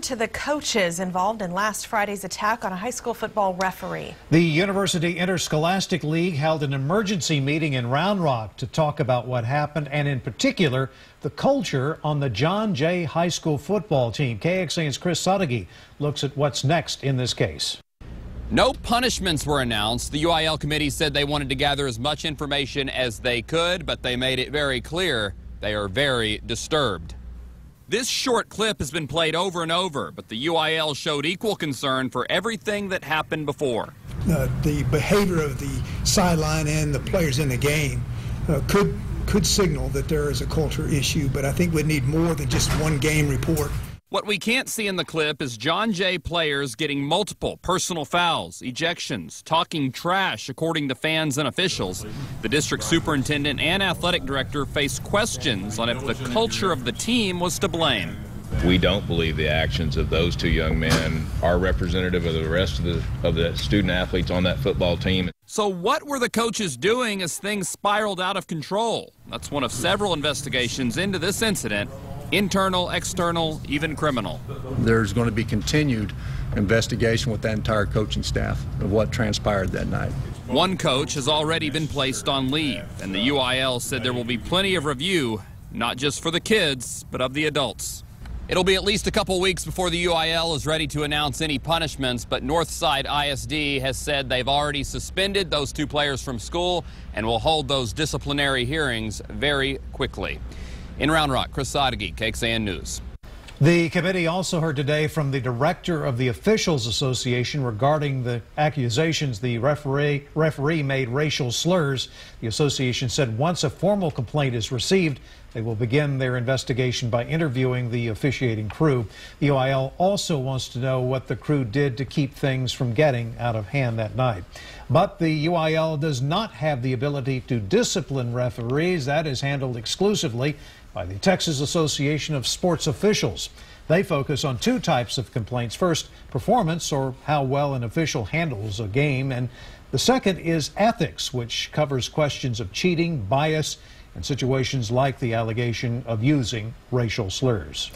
to the coaches involved in last Friday's attack on a high school football referee. The University Interscholastic League held an emergency meeting in Round Rock to talk about what happened and, in particular, the culture on the John Jay High School football team. KXAN's Chris Sadeghi looks at what's next in this case. No punishments were announced. The UIL committee said they wanted to gather as much information as they could, but they made it very clear they are very disturbed. This short clip has been played over and over, but the UIL showed equal concern for everything that happened before. Uh, the behavior of the sideline and the players in the game uh, could could signal that there is a culture issue, but I think we need more than just one game report. What we can't see in the clip is John Jay players getting multiple personal fouls, ejections, talking trash, according to fans and officials. The district superintendent and athletic director face questions on if the culture of the team was to blame. We don't believe the actions of those two young men are representative of the rest of the of the student athletes on that football team. So what were the coaches doing as things spiraled out of control? That's one of several investigations into this incident internal, external, even criminal. There's going to be continued investigation with that entire coaching staff of what transpired that night. One coach has already been placed on leave, and the UIL said there will be plenty of review, not just for the kids, but of the adults. It'll be at least a couple weeks before the UIL is ready to announce any punishments, but Northside ISD has said they've already suspended those two players from school and will hold those disciplinary hearings very quickly. In Round Rock, Chris Sadeghi, KXAN News. The committee also heard today from the director of the Officials Association regarding the accusations the referee, referee made racial slurs. The association said once a formal complaint is received, they will begin their investigation by interviewing the officiating crew. The UIL also wants to know what the crew did to keep things from getting out of hand that night. But the UIL does not have the ability to discipline referees. That is handled exclusively by the Texas Association of Sports Officials. They focus on two types of complaints. First, performance, or how well an official handles a game, and the second is ethics, which covers questions of cheating, bias, and situations like the allegation of using racial slurs.